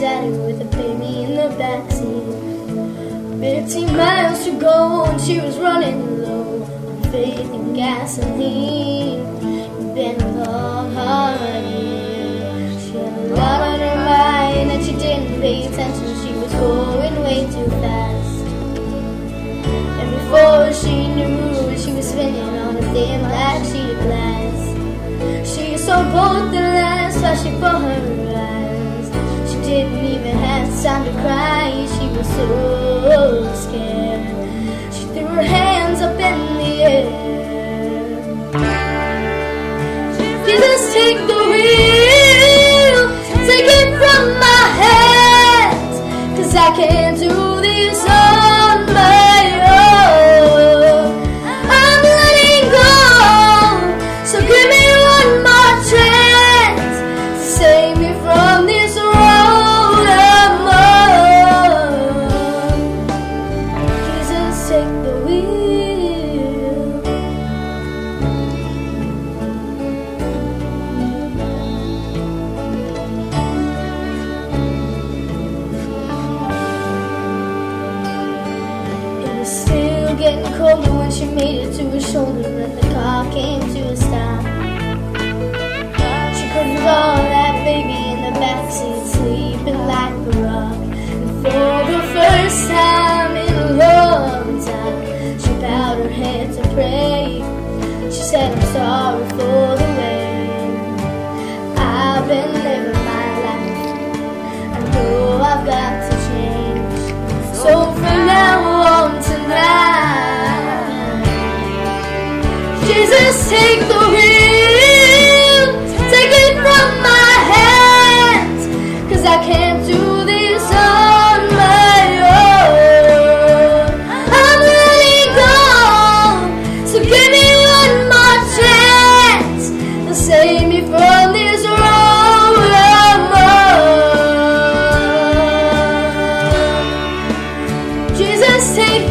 daddy with a baby in the backseat. 50 miles to go and she was running low on faith and gasoline. Been a long, hard. She had a lot on her mind that she didn't pay attention. She was going way too fast. And before she knew, she was spinning on a damn life she'd last. She saw both the last she before her eyes to cry. She was so scared. She threw her hands up in the air. Cold when she made it to his shoulder and the car came to a stop. She couldn't call that baby in the backseat sleeping like a rock. And for the first time in a long time, she bowed her head to pray. She said, I'm sorry for the way I've been living. save